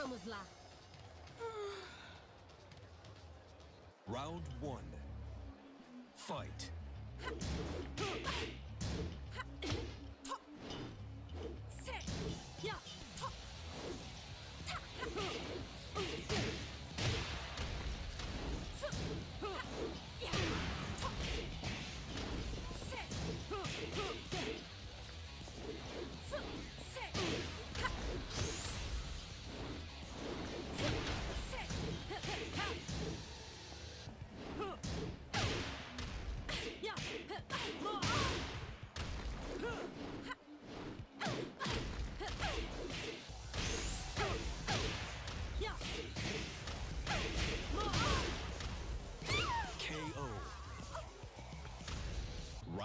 Vamos lá. Round one. Fight.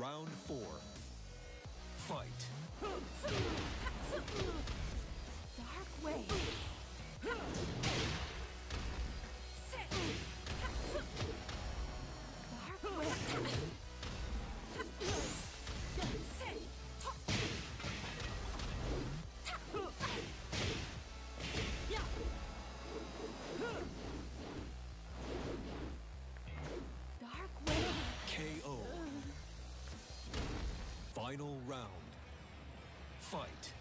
round four. final round. Fight.